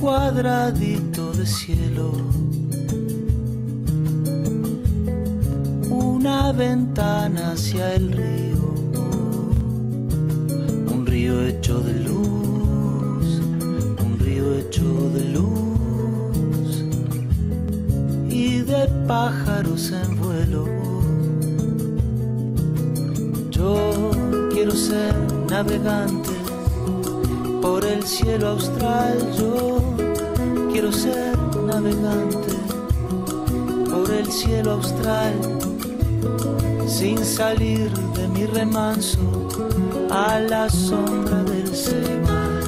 cuadradito de cielo. Una ventana hacia el río. Un río hecho de luz. Un río hecho de luz. Y de pájaros en vuelo. Yo quiero ser navegante por el cielo austral. Ser navegante por el cielo austral, sin salir de mi remanso a la sombra del ceibal.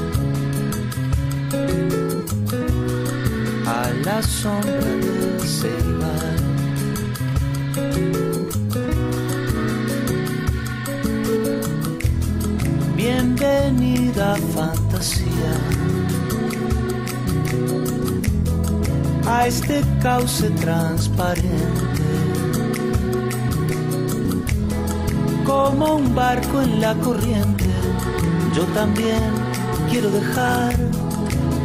A la sombra del ceibal. Bienvenida fantasía a este cauce transparente. Como un barco en la corriente, yo también quiero dejar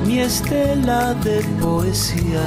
mi estela de poesía